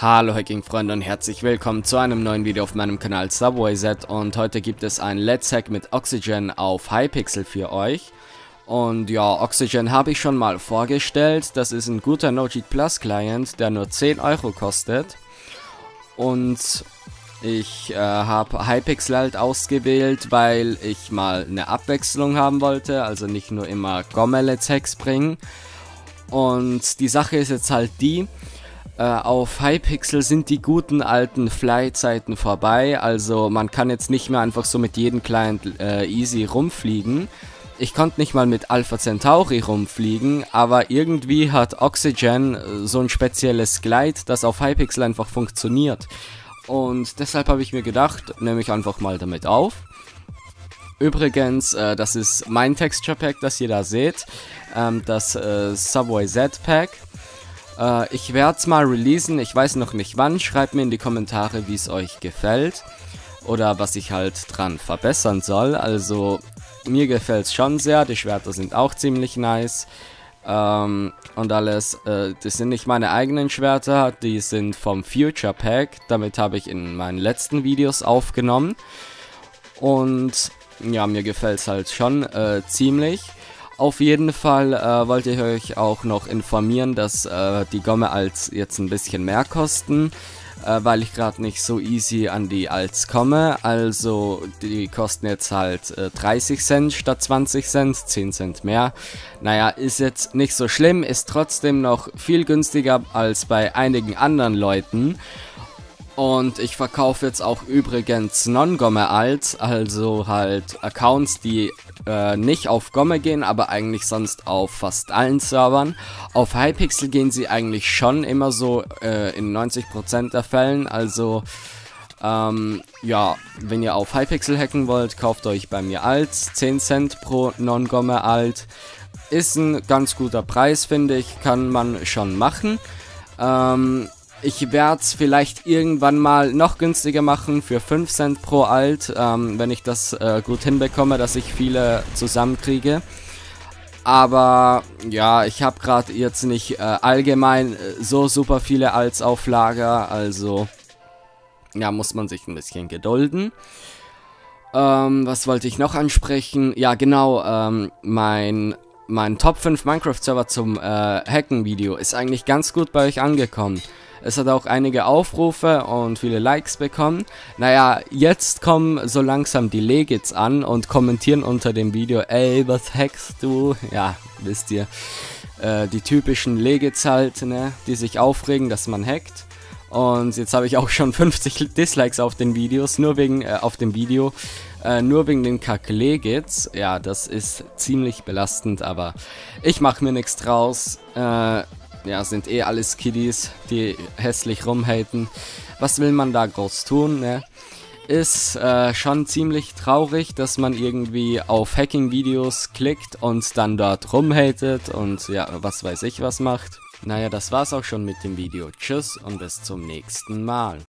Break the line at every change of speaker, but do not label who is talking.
Hallo Hacking-Freunde und herzlich willkommen zu einem neuen Video auf meinem Kanal Subway Z und heute gibt es ein Let's Hack mit Oxygen auf Hypixel für euch. Und ja, Oxygen habe ich schon mal vorgestellt, das ist ein guter Node-JIT Plus Client, der nur 10 Euro kostet. Und ich äh, habe Hypixel halt ausgewählt, weil ich mal eine Abwechslung haben wollte, also nicht nur immer Gomme Let's Hacks bringen. Und die Sache ist jetzt halt die, äh, auf Hypixel sind die guten alten Fly-Zeiten vorbei, also man kann jetzt nicht mehr einfach so mit jedem Client äh, easy rumfliegen. Ich konnte nicht mal mit Alpha Centauri rumfliegen, aber irgendwie hat Oxygen äh, so ein spezielles Glide, das auf Hypixel einfach funktioniert. Und deshalb habe ich mir gedacht, nehme ich einfach mal damit auf. Übrigens, äh, das ist mein Texture Pack, das ihr da seht. Ähm, das äh, Subway Z Pack. Äh, ich werde es mal releasen, ich weiß noch nicht wann. Schreibt mir in die Kommentare, wie es euch gefällt. Oder was ich halt dran verbessern soll. Also, mir gefällt es schon sehr. Die Schwerter sind auch ziemlich nice. Ähm, und alles. Äh, das sind nicht meine eigenen Schwerter, die sind vom Future Pack. Damit habe ich in meinen letzten Videos aufgenommen. Und ja, mir gefällt es halt schon äh, ziemlich. Auf jeden Fall äh, wollte ich euch auch noch informieren, dass äh, die Gomme als jetzt ein bisschen mehr kosten, äh, weil ich gerade nicht so easy an die als komme. Also die kosten jetzt halt 30 äh, Cent statt 20 Cent, 10 Cent mehr. Naja, ist jetzt nicht so schlimm, ist trotzdem noch viel günstiger als bei einigen anderen Leuten. Und ich verkaufe jetzt auch übrigens Non-Gomme als, also halt Accounts, die äh, nicht auf Gomme gehen, aber eigentlich sonst auf fast allen Servern. Auf Hypixel gehen sie eigentlich schon immer so äh, in 90% der Fällen, also ähm, ja, wenn ihr auf Hypixel hacken wollt, kauft euch bei mir als 10 Cent pro Non-Gomme alt. Ist ein ganz guter Preis, finde ich, kann man schon machen. Ähm, ich werde es vielleicht irgendwann mal noch günstiger machen für 5 Cent pro Alt, ähm, wenn ich das äh, gut hinbekomme, dass ich viele zusammenkriege. Aber ja, ich habe gerade jetzt nicht äh, allgemein äh, so super viele Alts auf Lager, also ja, muss man sich ein bisschen gedulden. Ähm, was wollte ich noch ansprechen? Ja, genau, ähm, mein, mein Top 5 Minecraft-Server zum äh, Hacken-Video ist eigentlich ganz gut bei euch angekommen. Es hat auch einige Aufrufe und viele Likes bekommen. Naja, jetzt kommen so langsam die Legits an und kommentieren unter dem Video, ey, was hackst du? Ja, wisst ihr, äh, die typischen Legits halt, ne, die sich aufregen, dass man hackt. Und jetzt habe ich auch schon 50 Dislikes auf den Videos, nur wegen, äh, auf dem Video, äh, nur wegen den Kack-Legits. Ja, das ist ziemlich belastend, aber ich mache mir nichts draus. Äh, ja, sind eh alles Kiddies, die hässlich rumhaten. Was will man da groß tun, ne? Ist äh, schon ziemlich traurig, dass man irgendwie auf Hacking-Videos klickt und dann dort rumhatet und ja, was weiß ich was macht. Naja, das war's auch schon mit dem Video. Tschüss und bis zum nächsten Mal.